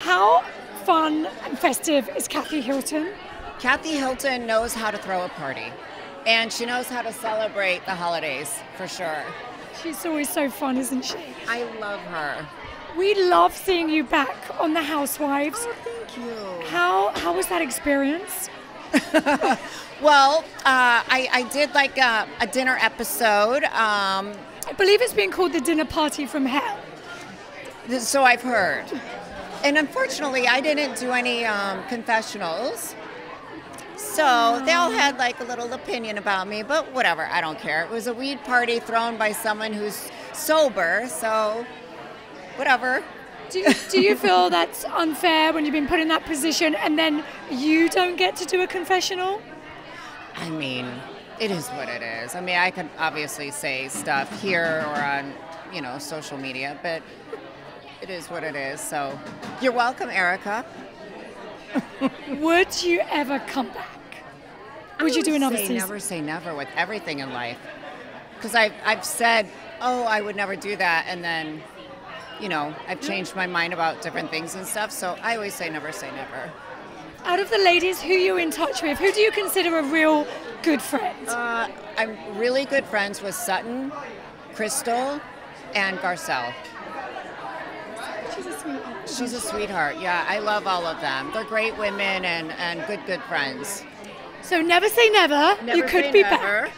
How fun and festive is Kathy Hilton? Kathy Hilton knows how to throw a party, and she knows how to celebrate the holidays for sure. She's always so fun, isn't she? I love her. We love seeing you back on The Housewives. Oh, thank you. How how was that experience? Well, uh, I, I did like a, a dinner episode, um, I believe it's being called the dinner party from hell. so I've heard. And unfortunately, I didn't do any um, confessionals. So they all had like a little opinion about me, but whatever, I don't care. It was a weed party thrown by someone who's sober, so whatever. Do you, do you feel that's unfair when you've been put in that position and then you don't get to do a confessional? I mean, it is what it is. I mean, I could obviously say stuff here or on, you know, social media, but it is what it is. So you're welcome, Erika. Would you ever come back? Would you do another say season? Never say never with everything in life. Because I've, I've said, oh, I would never do that. And then, you know, I've changed my mind about different things and stuff. So I always say never say never. Out of the ladies, who you in touch with? Who do you consider a real good friend? Uh, I'm really good friends with Sutton, Crystal, and Garcelle. She's a sweetheart. She's a sweetheart. Yeah, I love all of them. They're great women and, and good, good friends. So never say never. you could say be never. back.